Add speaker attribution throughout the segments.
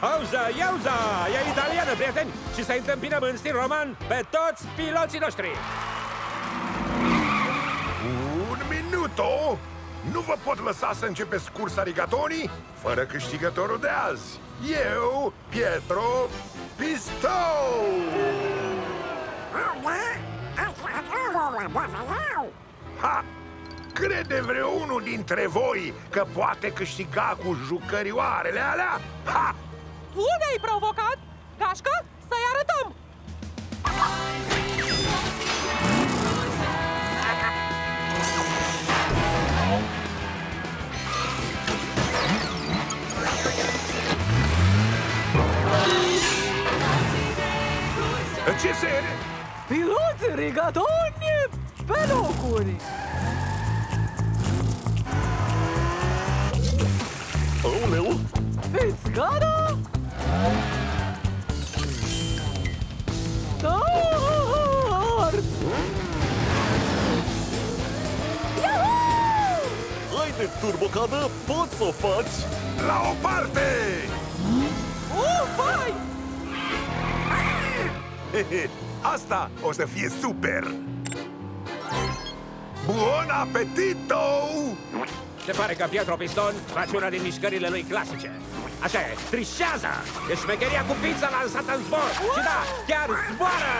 Speaker 1: Pauza, iauza! E italiană, prieteni! Și să întâmpinăm în stil roman pe toți piloții noștri!
Speaker 2: Un minuto! Nu vă pot lăsa să începeți cursa rigatonii fără câștigătorul de azi. Eu, Pietro Pistou! Ha! Crede vreunul dintre voi că poate câștiga cu jucărioarele alea? Ha!
Speaker 3: Tu ne-ai provocat? Gașcă, să-i arătăm!
Speaker 2: Ce se...
Speaker 3: Piloți rigatoni pe locuri!
Speaker 4: Aoleu!
Speaker 3: Fiți gata? Start!
Speaker 4: Haide, turbocadă, poți să o faci!
Speaker 2: La o parte!
Speaker 3: Uh, vai!
Speaker 2: Asta o să fie super! Bun apetito!
Speaker 1: Se pare că Pietro Piston face una din mișcările lui clasice. Așa e, trișează! E șmecheria cu pizza lansată în zbor! Și da, chiar zboară!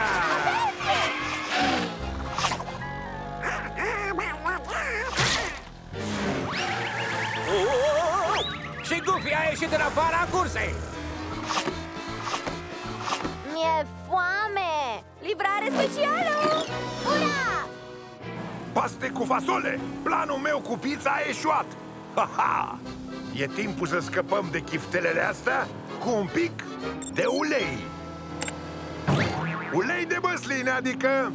Speaker 4: Oh!
Speaker 1: Și Goofy a ieșit în afara cursei!
Speaker 5: Mi-e foame! Livrare specială! Ura!
Speaker 2: Paste cu fasole! Planul meu cu pizza a eșuat! Ha-ha! E timpul să scăpăm de chiftelele astea cu un pic de ulei! Ulei de măsline, adică...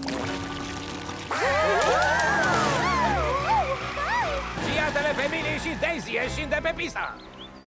Speaker 1: Și iată-le pe Mini și Daisy ieșind de pe pistă!